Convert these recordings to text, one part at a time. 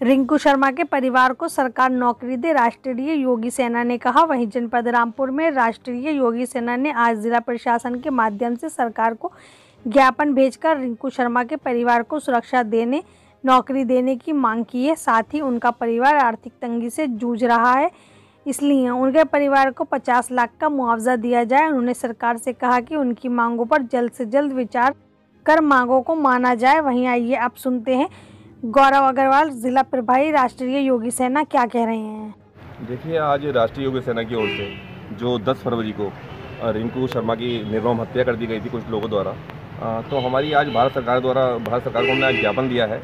रिंकू शर्मा के परिवार को सरकार नौकरी दे, राष्ट्रीय योगी सेना ने कहा। वहीं जनपद रामपुर में राष्ट्रीय योगी सेना ने आज जिला प्रशासन के माध्यम से सरकार को ज्ञापन भेजकर रिंकू शर्मा के परिवार को सुरक्षा देने, नौकरी देने की मांग की है। साथ ही उनका परिवार आर्थिक तंगी से जूझ रहा है, इसलिए उनके परिवार को 50 लाख का मुआवजा दिया जाए। उन्होंने सरकार से कहा कि उनकी मांगों पर जल्द से जल्द विचार कर मांगों को माना जाए। वहीं आइए आप सुनते हैं गौरव अग्रवाल, जिला प्रभारी, राष्ट्रीय योगी सेना क्या कह रहे हैं? देखिए, आज राष्ट्रीय योगी सेना की ओर से जो 10 फरवरी को रिंकू शर्मा की निर्मम हत्या कर दी गई थी कुछ लोगों द्वारा तो हमारी आज भारत सरकार द्वारा, भारत सरकार को हमने आज ज्ञापन दिया है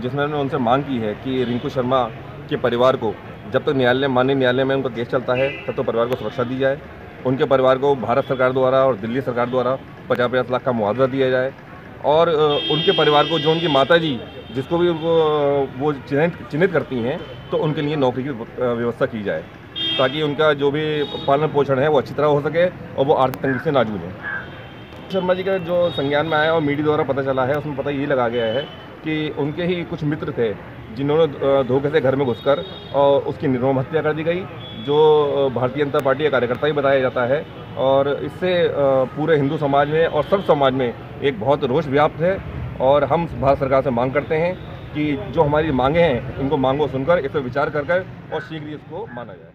जिसमें हमने उनसे मांग की है कि रिंकू शर्मा के परिवार को, जब तक न्यायालय, माननीय न्यायालय में उनका केस चलता है, तब तो परिवार को सुरक्षा दी जाए, उनके परिवार को भारत सरकार द्वारा और दिल्ली सरकार द्वारा पचास पचास लाख का मुआवजा दिया जाए और उनके परिवार को, जो उनकी माता जी जिसको भी उनको वो चिन्हित चिन्हित करती हैं तो उनके लिए नौकरी की व्यवस्था की जाए, ताकि उनका जो भी पालन पोषण है, वो अच्छी तरह हो सके और वो आर्थिक तंगी से ना जूझें शर्मा जी का जो संज्ञान में आया और मीडिया द्वारा पता चला है, उसमें पता ये लगा गया है कि उनके ही कुछ मित्र थे, जिन्होंने धोखे से घर में घुसकर, और उसकी निर्मम हत्या कर दी गई, जो भारतीय जनता पार्टी का कार्यकर्ता ही बताया जाता है और इससे पूरे हिंदू समाज में और सब समाज में एक बहुत रोष व्याप्त है और हम भारत सरकार से मांग करते हैं कि जो हमारी मांगे हैं, इनको मांगों सुनकर, इस पर विचार कर कर और शीघ्र ही इसको माना जाए।